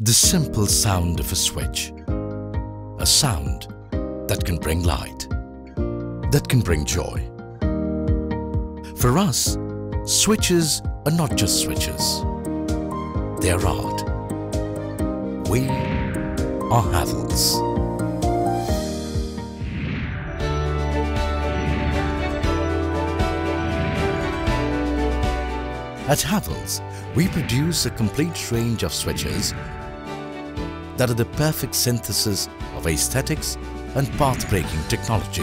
The simple sound of a switch. A sound that can bring light, that can bring joy. For us, switches are not just switches. They are art. We are Havells. At Havells, we produce a complete range of switches that are the perfect synthesis of aesthetics and path-breaking technology.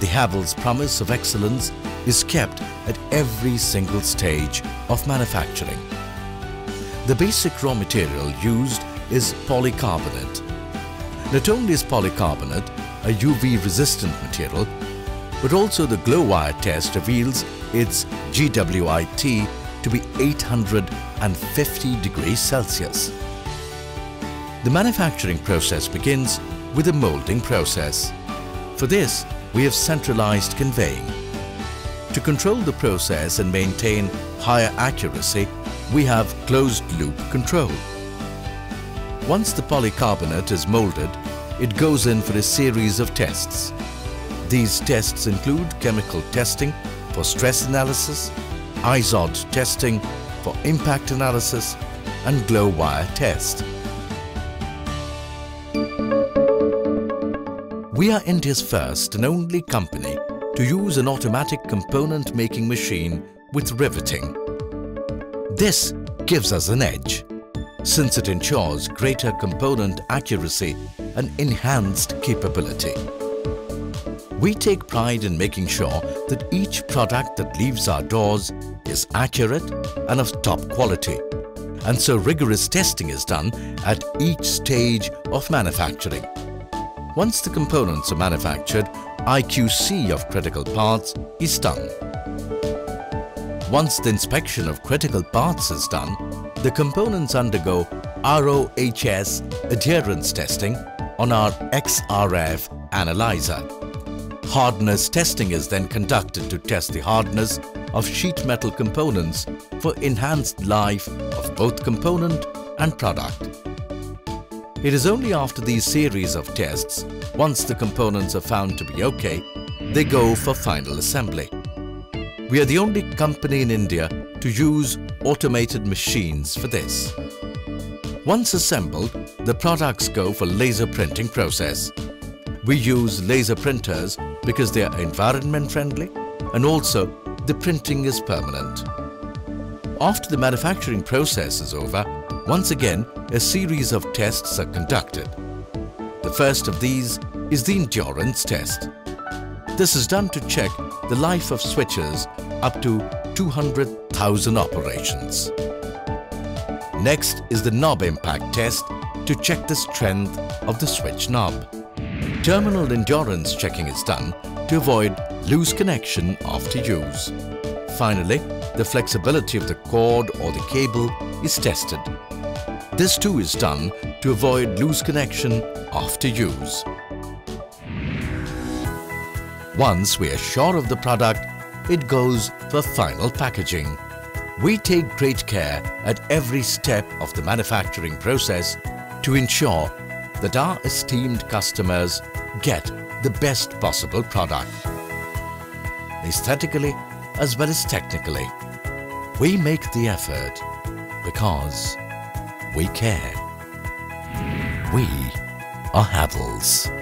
The Havells promise of excellence is kept at every single stage of manufacturing. The basic raw material used is polycarbonate. Not only is polycarbonate a UV-resistant material, but also the glow wire test reveals its GWIT to be 850 degrees Celsius. The manufacturing process begins with the molding process. For this, we have centralized conveying. To control the process and maintain higher accuracy, we have closed-loop control. Once the polycarbonate is molded, it goes in for a series of tests. These tests include chemical testing for stress analysis, IZOD testing for impact analysis and glow wire test. We are India's first and only company to use an automatic component making machine with riveting. This gives us an edge since it ensures greater component accuracy and enhanced capability. We take pride in making sure that each product that leaves our doors is accurate and of top quality. And so rigorous testing is done at each stage of manufacturing. Once the components are manufactured, IQC of critical parts is done. Once the inspection of critical parts is done, the components undergo ROHS adherence testing on our XRF analyzer. Hardness testing is then conducted to test the hardness of sheet metal components for enhanced life of both component and product. It is only after these series of tests, once the components are found to be okay, they go for final assembly. We are the only company in India to use automated machines for this. Once assembled, the products go for laser printing process. We use laser printers because they are environment friendly and also the printing is permanent. After the manufacturing process is over, once again a series of tests are conducted. The first of these is the endurance test. This is done to check the life of switches up to 200,000 operations. Next is the knob impact test to check the strength of the switch knob. Terminal endurance checking is done to avoid loose connection after use. Finally, the flexibility of the cord or the cable is tested. This too is done to avoid loose connection after use. Once we are sure of the product, it goes for final packaging. We take great care at every step of the manufacturing process to ensure that our esteemed customers get the best possible product. Aesthetically as well as technically, we make the effort because we care. We are Havells.